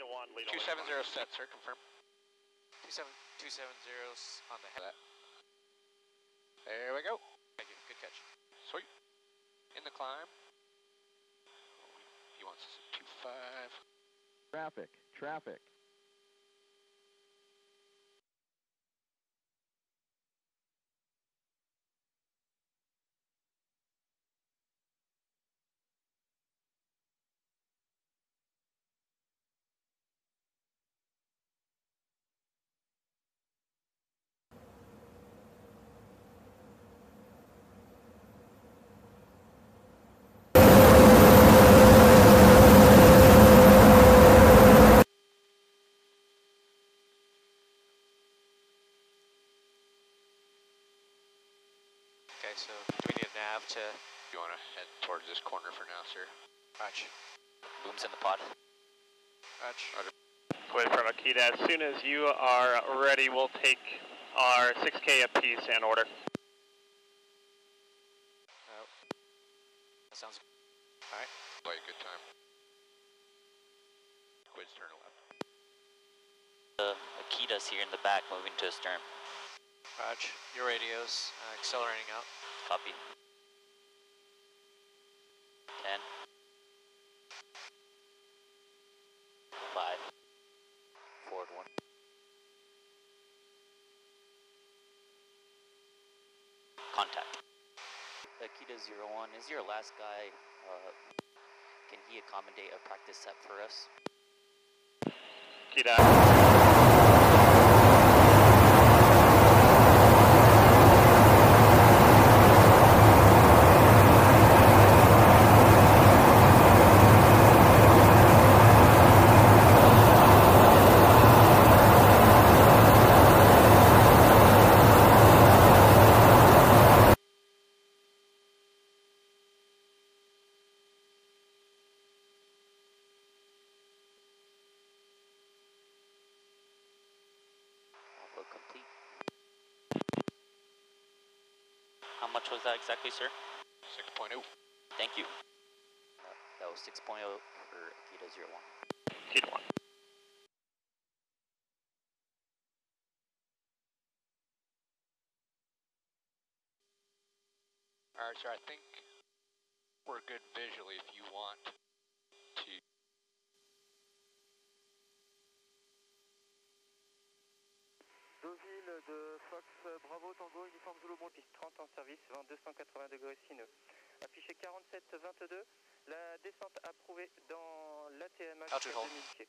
Two seven zero set, sir. Confirm. Two seven two seven zeros on the head. There we go. Thank you. Good catch. Sweet. In the climb. He wants us at two five. Traffic, traffic. Okay, so do we need a nav to You want to head towards this corner for now, sir? Roger. Boom's in the pod. Roger. Wait from Akita. As soon as you are ready, we'll take our 6K apiece and order. Oh. That sounds good. Play a good time. Quids turn left. Uh, the Akita's here in the back, moving to stern. Roger. Your radios uh, accelerating out. Copy. Ten. Five. Forward one. Contact. Akita zero one, is your last guy, uh, can he accommodate a practice set for us? Akita. Much was that exactly, sir? Six oh. Thank you. Uh, that was 6.0 for Akita 01. Akita 1. Alright, sir. I think we're good visually if you want Fox Bravo Tango, uniforme Zulu Bon, piste 30 en service, vent 280 degrés sineux. Affiché 47-22, la descente approuvée dans l'ATMH Altitude hold. 2000 pieds.